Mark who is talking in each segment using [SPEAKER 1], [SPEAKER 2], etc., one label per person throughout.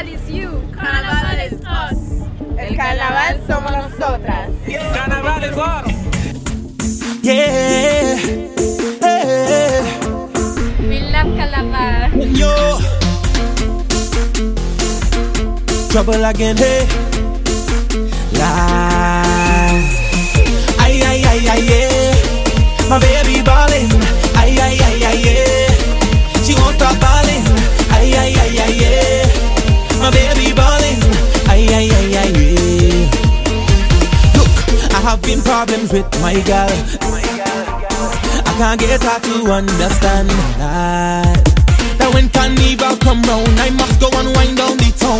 [SPEAKER 1] Carnaval is
[SPEAKER 2] you.
[SPEAKER 3] Carnaval is us.
[SPEAKER 4] El carnaval somos nosotras.
[SPEAKER 1] Carnaval is us.
[SPEAKER 5] Yeah. Hey.
[SPEAKER 2] We love Carnaval.
[SPEAKER 5] Yo. Trouble again, hey. Been problems with my girl. I can't get her to understand that. That when carnival come round, I must go and wind down the town,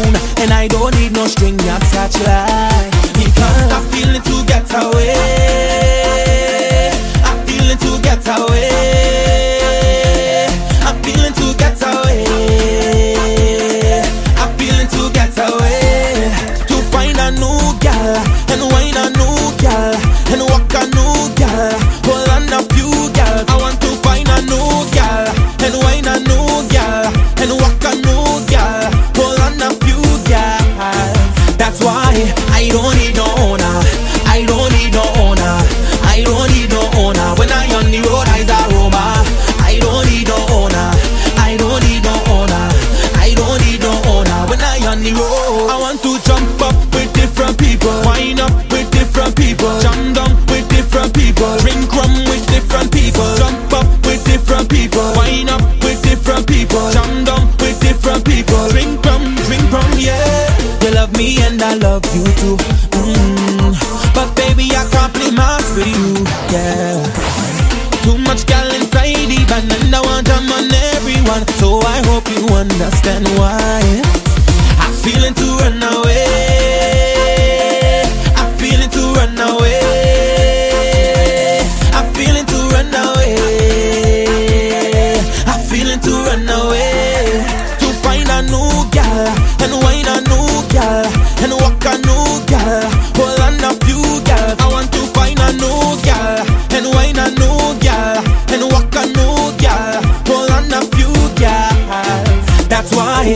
[SPEAKER 5] wind up with different people, jump down with different people, drink rum with different people, jump up with different people, wind up with different people, jump down with different people, drink rum, drink rum, yeah. You love me and I love you too. Mm. But baby, I can't play mas with you, yeah. Too much gal inside band and I want them on everyone. So I hope you understand why. I'm feeling to run away.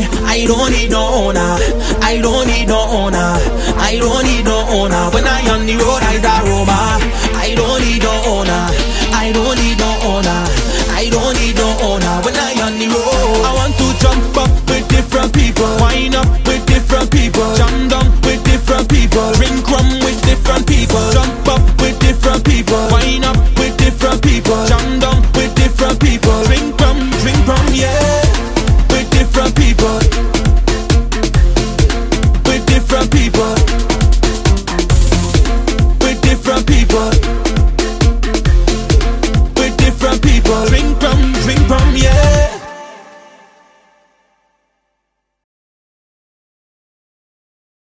[SPEAKER 5] I, don't need no owner. I don't need no owner. I don't need no owner. When I on the road, I aroma. I don't need no owner. I don't need no owner. I don't need no owner. When I on the road, I want to jump up with different people, wind up with different people, jam down with different people, drink rum with different people, jump.